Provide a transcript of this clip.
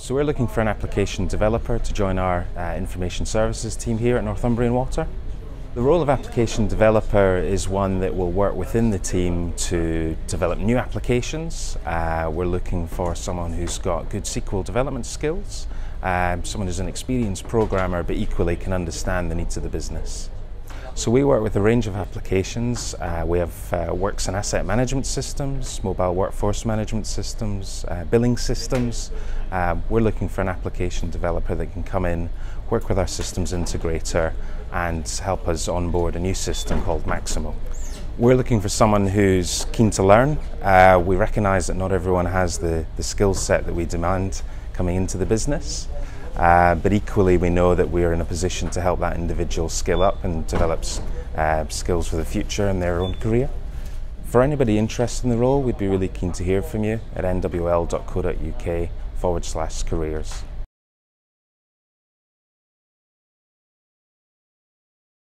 So we're looking for an application developer to join our uh, information services team here at Northumbrian Water. The role of application developer is one that will work within the team to develop new applications. Uh, we're looking for someone who's got good SQL development skills, um, someone who's an experienced programmer but equally can understand the needs of the business. So we work with a range of applications. Uh, we have uh, works and asset management systems, mobile workforce management systems, uh, billing systems. Uh, we're looking for an application developer that can come in, work with our systems integrator and help us onboard a new system called Maximo. We're looking for someone who's keen to learn. Uh, we recognise that not everyone has the, the skill set that we demand coming into the business. Uh, but equally, we know that we are in a position to help that individual skill up and develop uh, skills for the future in their own career. For anybody interested in the role, we'd be really keen to hear from you at nwl.co.uk forward slash careers.